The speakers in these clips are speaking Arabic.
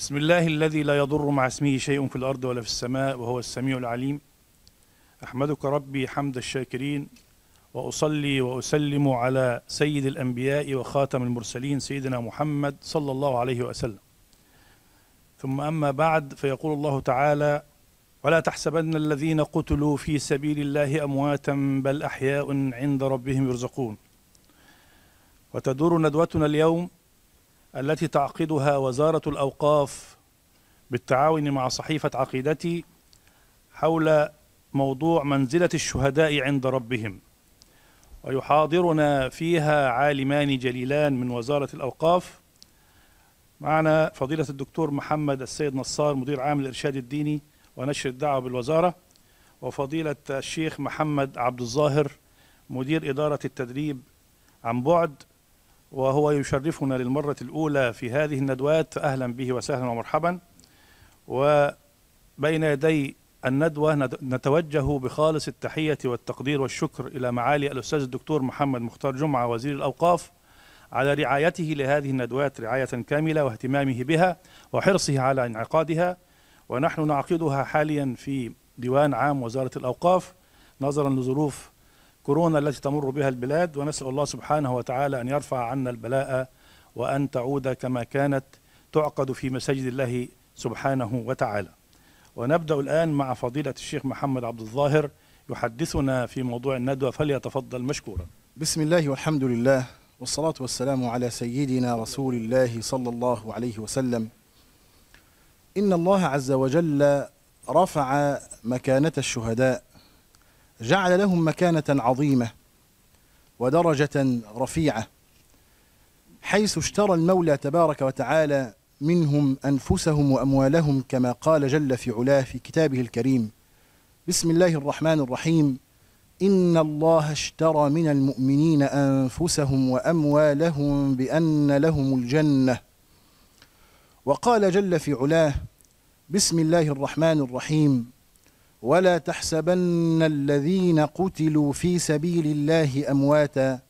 بسم الله الذي لا يضر مع اسمه شيء في الأرض ولا في السماء وهو السميع العليم. أحمدك ربي حمد الشاكرين وأصلي وأسلم على سيد الأنبياء وخاتم المرسلين سيدنا محمد صلى الله عليه وسلم. ثم أما بعد فيقول الله تعالى ولا تحسبن الذين قتلوا في سبيل الله أمواتا بل أحياء عند ربهم يرزقون. وتدور ندوتنا اليوم التي تعقدها وزارة الأوقاف بالتعاون مع صحيفة عقيدتي حول موضوع منزلة الشهداء عند ربهم. ويحاضرنا فيها عالمان جليلان من وزارة الأوقاف. معنا فضيلة الدكتور محمد السيد نصار مدير عام الإرشاد الديني ونشر الدعوة بالوزارة. وفضيلة الشيخ محمد عبد الظاهر مدير إدارة التدريب عن بعد. وهو يشرفنا للمرة الأولى في هذه الندوات. أهلا به وسهلا ومرحبا. وبين يدي الندوة نتوجه بخالص التحية والتقدير والشكر إلى معالي الأستاذ الدكتور محمد مختار جمعة وزير الأوقاف على رعايته لهذه الندوات رعاية كاملة واهتمامه بها وحرصه على انعقادها. ونحن نعقدها حاليا في ديوان عام وزارة الأوقاف. نظرا لظروف كورونا التي تمر بها البلاد ونسأل الله سبحانه وتعالى أن يرفع عنا البلاء وأن تعود كما كانت تعقد في مساجد الله سبحانه وتعالى. ونبدأ الآن مع فضيلة الشيخ محمد عبد الظاهر يحدثنا في موضوع الندوة فليتفضل مشكورا. بسم الله والحمد لله والصلاة والسلام على سيدنا رسول الله صلى الله عليه وسلم. إن الله عز وجل رفع مكانة الشهداء جعل لهم مكانة عظيمة ودرجة رفيعة حيث اشترى المولى تبارك وتعالى منهم أنفسهم وأموالهم كما قال جل في علاه في كتابه الكريم بسم الله الرحمن الرحيم إن الله اشترى من المؤمنين أنفسهم وأموالهم بأن لهم الجنة. وقال جل في علاه بسم الله الرحمن الرحيم ولا تحسبن الذين قتلوا في سبيل الله أمواتا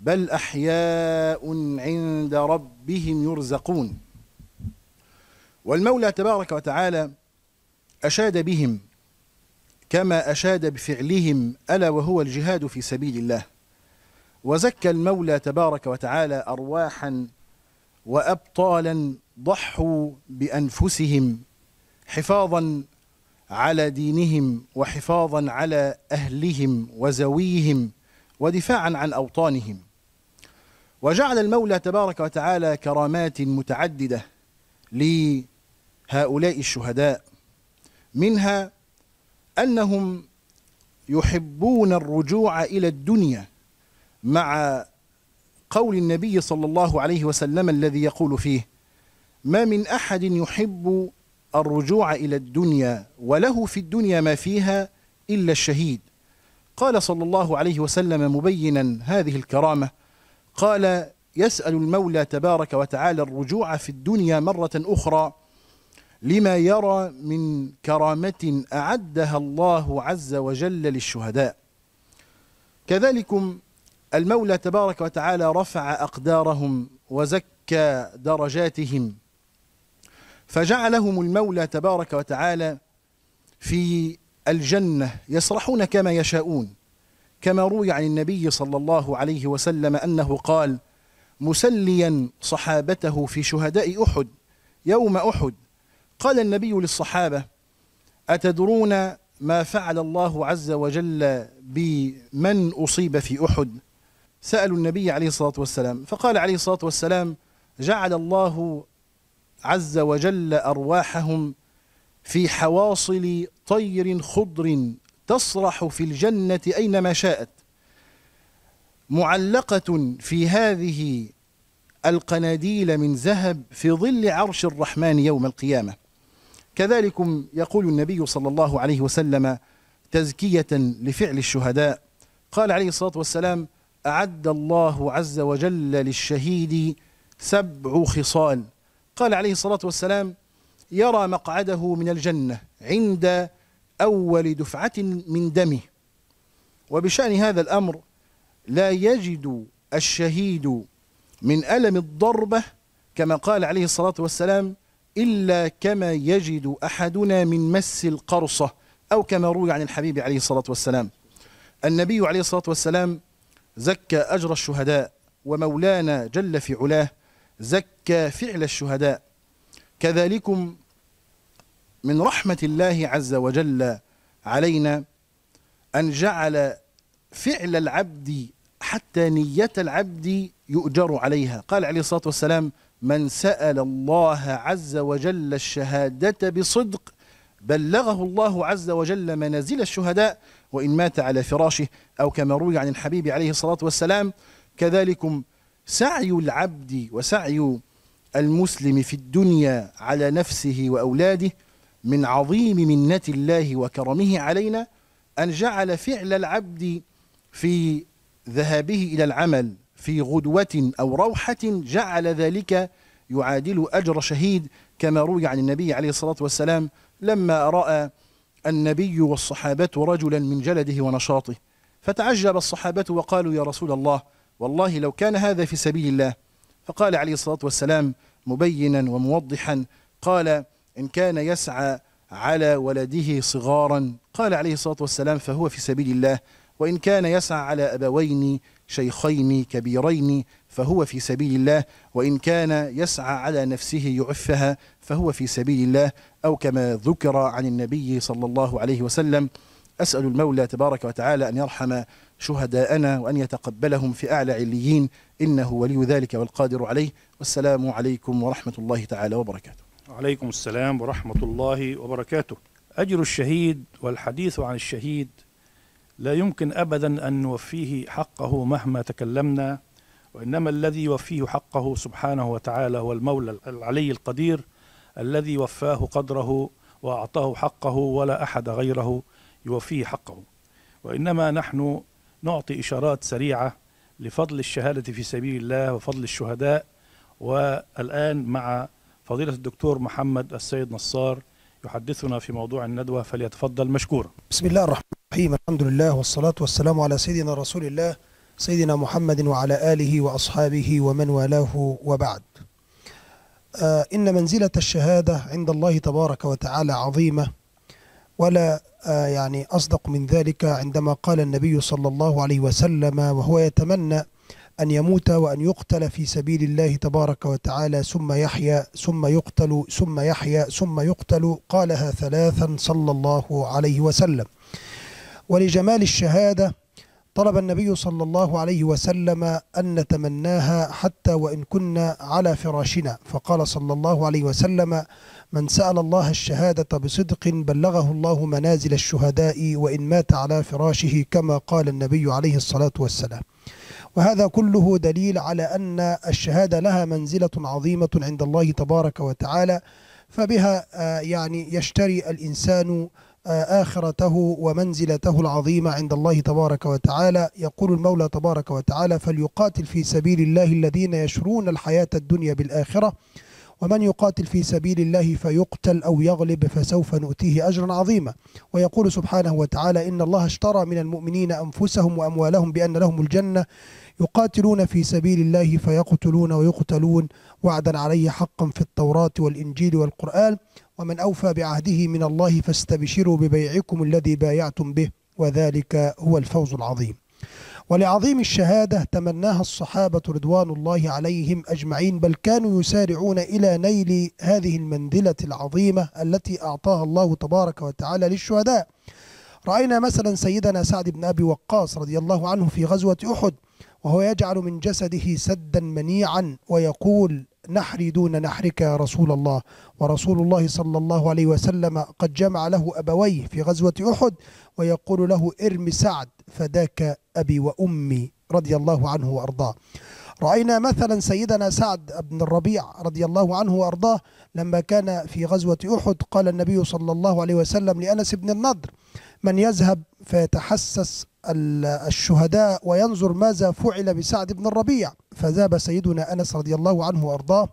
بل أحياء عند ربهم يرزقون. والمولى تبارك وتعالى أشاد بهم كما أشاد بفعلهم ألا وهو الجهاد في سبيل الله. وزكى المولى تبارك وتعالى أرواحا وأبطالا ضحوا بأنفسهم حفاظا على دينهم وحفاظا على أهلهم وزويهم ودفاعا عن أوطانهم. وجعل المولى تبارك وتعالى كرامات متعددة لهؤلاء الشهداء منها أنهم يحبون الرجوع إلى الدنيا مع قول النبي صلى الله عليه وسلم الذي يقول فيه ما من أحد يحب الرجوع إلى الدنيا وله في الدنيا ما فيها إلا الشهيد. قال صلى الله عليه وسلم مبينا هذه الكرامة قال يسأل المولى تبارك وتعالى الرجوع في الدنيا مرة أخرى لما يرى من كرامة أعدها الله عز وجل للشهداء. كذلكم المولى تبارك وتعالى رفع أقدارهم وزكى درجاتهم فجعلهم المولى تبارك وتعالى في الجنة يسرحون كما يشاءون كما روي عن النبي صلى الله عليه وسلم أنه قال مسليا صحابته في شهداء أحد يوم أحد قال النبي للصحابة أتدرون ما فعل الله عز وجل بمن أصيب في أحد؟ سألوا النبي عليه الصلاة والسلام فقال عليه الصلاة والسلام جعل الله عز وجل أرواحهم في حواصل طير خضر تسرح في الجنة أينما شاءت. معلقة في هذه القناديل من ذهب في ظل عرش الرحمن يوم القيامة. كذلكم يقول النبي صلى الله عليه وسلم تزكية لفعل الشهداء. قال عليه الصلاة والسلام أعد الله عز وجل للشهيد سبع خصال. قال عليه الصلاة والسلام يرى مقعده من الجنة عند أول دفعة من دمه. وبشأن هذا الأمر لا يجد الشهيد من ألم الضربة كما قال عليه الصلاة والسلام إلا كما يجد أحدنا من مس القرصة أو كما روي عن الحبيب عليه الصلاة والسلام. النبي عليه الصلاة والسلام زكى أجر الشهداء ومولانا جل في علاه زكى فعل الشهداء. كذلكم من رحمة الله عز وجل علينا أن جعل فعل العبد حتى نية العبد يؤجر عليها. قال عليه الصلاة والسلام من سأل الله عز وجل الشهادة بصدق بلغه الله عز وجل منازل الشهداء وإن مات على فراشه أو كما روي عن الحبيب عليه الصلاة والسلام كذلكم سعي العبد وسعي المسلم في الدنيا على نفسه وأولاده من عظيم منة الله وكرمه علينا أن جعل فعل العبد في ذهابه إلى العمل في غدوة أو روحة جعل ذلك يعادل أجر شهيد كما روي عن النبي عليه الصلاة والسلام لما رأى النبي والصحابة رجلا من جلده ونشاطه. فتعجب الصحابة وقالوا يا رسول الله والله لو كان هذا في سبيل الله. فقال عليه الصلاة والسلام مبينا وموضحا قال إن كان يسعى على ولده صغارا. قال عليه الصلاة والسلام فهو في سبيل الله. وإن كان يسعى على أبوين شيخين كبيرين فهو في سبيل الله. وإن كان يسعى على نفسه يعفها فهو في سبيل الله. أو كما ذكر عن النبي صلى الله عليه وسلم أسأل المولى تبارك وتعالى أن يرحم شهداءنا وأن يتقبلهم في أعلى عليين. إنه ولي ذلك والقادر عليه. والسلام عليكم ورحمة الله تعالى وبركاته. وعليكم السلام ورحمة الله وبركاته. أجر الشهيد والحديث عن الشهيد لا يمكن أبدا أن نوفيه حقه مهما تكلمنا وإنما الذي يوفيه حقه سبحانه وتعالى هو المولى العلي القدير الذي وفاه قدره وأعطاه حقه ولا أحد غيره يوفيه حقه. وإنما نحن نعطي إشارات سريعة لفضل الشهادة في سبيل الله وفضل الشهداء والآن مع فضيلة الدكتور محمد السيد نصار يحدثنا في موضوع الندوة فليتفضل مشكورا. بسم الله الرحمن الرحيم الحمد لله والصلاة والسلام على سيدنا رسول الله سيدنا محمد وعلى آله وأصحابه ومن والاه وبعد. آه إن منزلة الشهادة عند الله تبارك وتعالى عظيمة ولا يعني أصدق من ذلك عندما قال النبي صلى الله عليه وسلم وهو يتمنى أن يموت وأن يقتل في سبيل الله تبارك وتعالى ثم يحيا ثم يقتل ثم يحيا ثم يقتل قالها ثلاثا صلى الله عليه وسلم. ولجمال الشهادة طلب النبي صلى الله عليه وسلم أن نتمناها حتى وإن كنا على فراشنا. فقال صلى الله عليه وسلم من سأل الله الشهادة بصدق بلغه الله منازل الشهداء وإن مات على فراشه كما قال النبي عليه الصلاة والسلام. وهذا كله دليل على أن الشهادة لها منزلة عظيمة عند الله تبارك وتعالى فبها يعني يشتري الإنسان آخرته ومنزلته العظيمة عند الله تبارك وتعالى. يقول المولى تبارك وتعالى فليقاتل في سبيل الله الذين يشرون الحياة الدنيا بالآخرة ومن يقاتل في سبيل الله فيقتل أو يغلب فسوف نؤتيه أجرا عظيما. ويقول سبحانه وتعالى إن الله اشترى من المؤمنين أنفسهم وأموالهم بأن لهم الجنة. يقاتلون في سبيل الله فيقتلون ويقتلون. وعدا عليه حقا في التوراة والإنجيل والقرآن. ومن أوفى بعهده من الله فاستبشروا ببيعكم الذي بايعتم به. وذلك هو الفوز العظيم. ولعظيم الشهادة تمناها الصحابة رضوان الله عليهم أجمعين بل كانوا يسارعون إلى نيل هذه المنزلة العظيمة التي أعطاها الله تبارك وتعالى للشهداء. رأينا مثلا سيدنا سعد بن أبي وقاص رضي الله عنه في غزوة أحد وهو يجعل من جسده سدا منيعا ويقول نحري دون نحرك يا رسول الله ورسول الله صلى الله عليه وسلم قد جمع له أبويه في غزوة أحد ويقول له ارم سعد فداك أبي وأمي رضي الله عنه وأرضاه. رأينا مثلا سيدنا سعد بن الربيع رضي الله عنه وأرضاه لما كان في غزوة أحد قال النبي صلى الله عليه وسلم لأنس بن النضر من يذهب فيتحسس الشهداء وينظر ماذا فعل بسعد بن الربيع. فذهب سيدنا أنس رضي الله عنه وأرضاه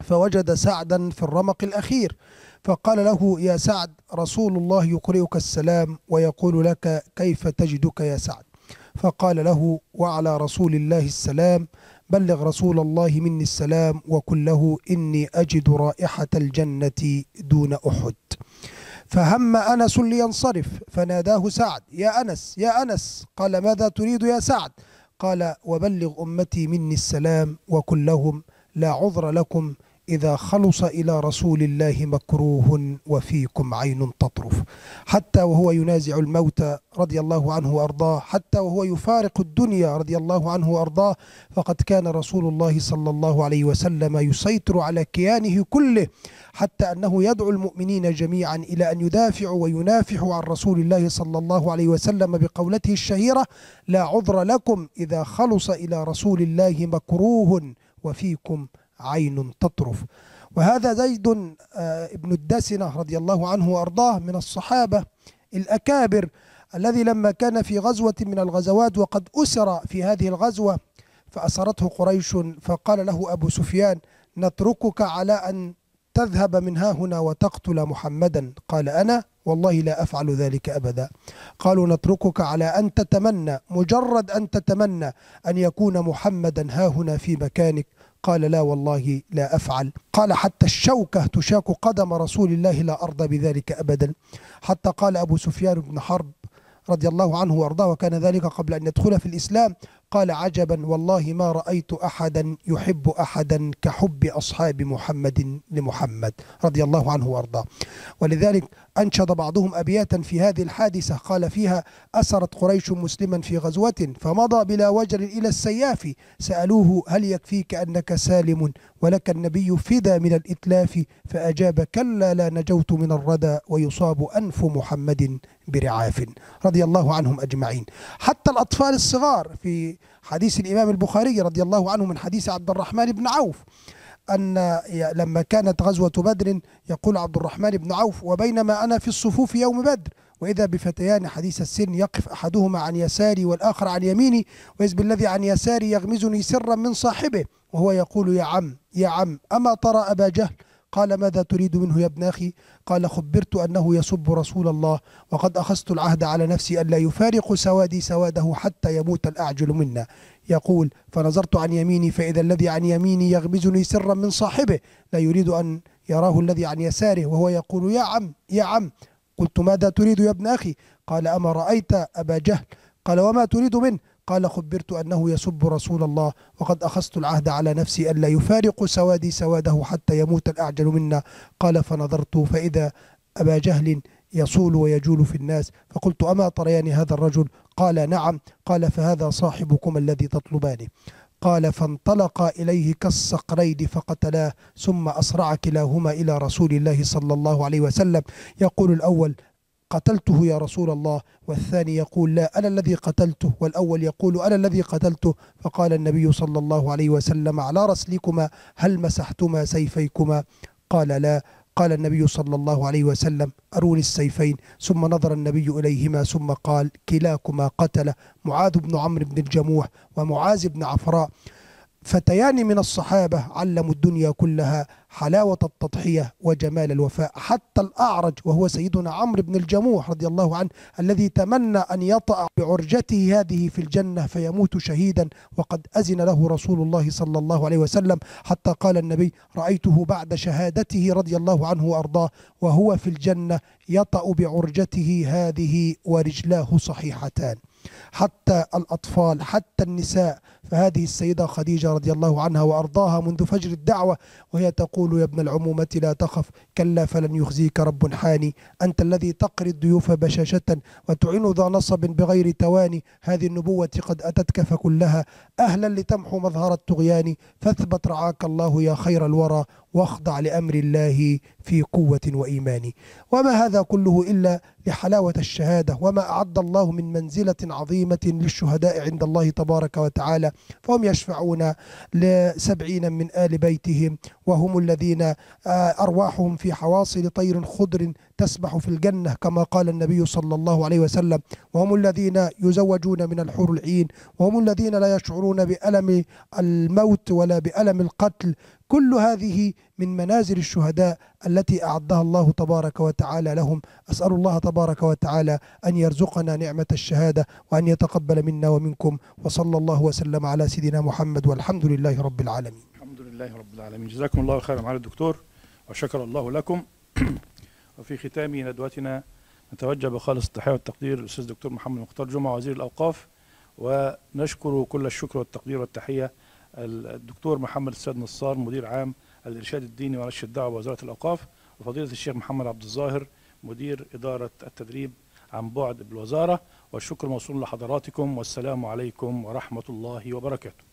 فوجد سعدا في الرمق الأخير فقال له يا سعد رسول الله يقرئك السلام ويقول لك كيف تجدك يا سعد؟ فقال له وعلى رسول الله السلام بلغ رسول الله مني السلام وقل له إني أجد رائحة الجنة دون أحد. فهم أنس لينصرف فناداه سعد يا أنس يا أنس. قال ماذا تريد يا سعد؟ قال وبلغ أمتي مني السلام وقل لهم لا عذر لكم إذا خلص إلى رسول الله مكروه وفيكم عين تطرف. حتى وهو ينازع الموت رضي الله عنه وأرضاه حتى وهو يفارق الدنيا رضي الله عنه وأرضاه فقد كان رسول الله صلى الله عليه وسلم يسيطر على كيانه كله حتى أنه يدعو المؤمنين جميعا إلى أن يدافعوا وينافحوا عن رسول الله صلى الله عليه وسلم بقولته الشهيرة لا عذر لكم إذا خلص إلى رسول الله مكروه وفيكم عين تطرف. وهذا زيد آه، ابن الدسنة رضي الله عنه وأرضاه من الصحابة الأكابر الذي لما كان في غزوة من الغزوات وقد أسر في هذه الغزوة فأسرته قريش فقال له أبو سفيان نتركك على أن تذهب من ها هنا وتقتل محمدا. قال أنا والله لا أفعل ذلك أبدا. قالوا نتركك على أن تتمنى مجرد أن تتمنى أن يكون محمدا ها هنا في مكانك. قال لا والله لا أفعل. قال حتى الشوكة تشاك قدم رسول الله لا أرضى بذلك أبدا. حتى قال أبو سفيان بن حرب رضي الله عنه وأرضاه وكان ذلك قبل أن يدخل في الإسلام. قال عجبا والله ما رأيت أحدا يحب أحدا كحب أصحاب محمد لمحمد رضي الله عنه وأرضاه. ولذلك أنشد بعضهم أبياتا في هذه الحادثة قال فيها أسرت قريش مسلما في غزوة فمضى بلا وجر إلى السياف. سألوه هل يكفيك أنك سالم ولك النبي فدا من الإتلاف؟ فأجاب كلا لا نجوت من الردى ويصاب أنف محمد برعاف. رضي الله عنهم أجمعين. حتى الأطفال الصغار في حديث الإمام البخاري رضي الله عنه من حديث عبد الرحمن بن عوف أن لما كانت غزوة بدر يقول عبد الرحمن بن عوف وبينما أنا في الصفوف يوم بدر وإذا بفتيان حديث السن يقف أحدهما عن يساري والآخر عن يميني وإذ بالذي عن يساري يغمزني سرا من صاحبه وهو يقول يا عم يا عم أما ترى أبا جهل قال ماذا تريد منه يا ابن أخي؟ قال خبرت أنه يسب رسول الله وقد أخذت العهد على نفسي ألا يفارق سوادي سواده حتى يموت الأعجل منا. يقول فنظرت عن يميني فإذا الذي عن يميني يغمزني سرا من صاحبه لا يريد أن يراه الذي عن يساره وهو يقول يا عم يا عم قلت ماذا تريد يا ابن أخي؟ قال أما رأيت أبا جهل؟ قال وما تريد منه؟ قال خبرت أنه يسب رسول الله وقد أخذت العهد على نفسي ألا يفارق سوادي سواده حتى يموت الأعجل منا. قال فنظرت فإذا أبا جهل يصول ويجول في الناس فقلت أما تريان هذا الرجل؟ قال نعم. قال فهذا صاحبكم الذي تطلبانه قال فانطلقا إليه كالصقرين فقتلاه ثم أسرع كلاهما إلى رسول الله صلى الله عليه وسلم. يقول الأول قتلته يا رسول الله والثاني يقول لا أنا الذي قتلته والأول يقول أنا الذي قتلته. فقال النبي صلى الله عليه وسلم على رسلكما هل مسحتما سيفيكما؟ قال لا. قال النبي صلى الله عليه وسلم أروني السيفين. ثم نظر النبي إليهما ثم قال كلاكما قتل معاذ بن عمرو بن الجموح ومعاذ بن عفراء. فتيان من الصحابة علموا الدنيا كلها حلاوة التضحية وجمال الوفاء. حتى الأعرج وهو سيدنا عمرو بن الجموح رضي الله عنه الذي تمنى أن يطأ بعرجته هذه في الجنة فيموت شهيدا وقد أذن له رسول الله صلى الله عليه وسلم حتى قال النبي رأيته بعد شهادته رضي الله عنه وأرضاه وهو في الجنة يطأ بعرجته هذه ورجلاه صحيحتان. حتى الأطفال حتى النساء فهذه السيدة خديجة رضي الله عنها وأرضاها منذ فجر الدعوة وهي تقول يا ابن العمومة لا تخف كلا فلن يخزيك رب حاني. أنت الذي تقري الضيوف بشاشة وتعين ذا نصب بغير تواني. هذه النبوة قد أتتك فكلها. أهلا لتمحو مظهر الطغيان. فاثبت رعاك الله يا خير الورى واخضع لأمر الله في قوة وإيمان. وما هذا كله إلا لحلاوة الشهادة وما أعد الله من منزلة عظيمة للشهداء عند الله تبارك وتعالى. فهم يشفعون لسبعين من آل بيتهم وهم الذين آه، أرواحهم في حواصل طير خضر تسبح في الجنة كما قال النبي صلى الله عليه وسلم. وهم الذين يزوجون من الحور العين. وهم الذين لا يشعرون بألم الموت ولا بألم القتل. كل هذه من منازل الشهداء التي أعدها الله تبارك وتعالى لهم. أسأل الله تبارك وتعالى أن يرزقنا نعمة الشهادة وأن يتقبل منا ومنكم. وصلى الله وسلم على سيدنا محمد والحمد لله رب العالمين. الحمد لله رب العالمين. جزاكم الله خيرا معالي الدكتور وشكر الله لكم. وفي ختام ندوتنا نتوجه بخالص التحية والتقدير للأستاذ الدكتور محمد مختار جمعة وزير الأوقاف. ونشكر كل الشكر والتقدير والتحية الدكتور محمد السيد نصار مدير عام الإرشاد الديني ورش الدعوة بوزارة الأوقاف وفضيلة الشيخ محمد عبد الظاهر مدير إدارة التدريب عن بعد بالوزارة. والشكر موصول لحضراتكم والسلام عليكم ورحمة الله وبركاته.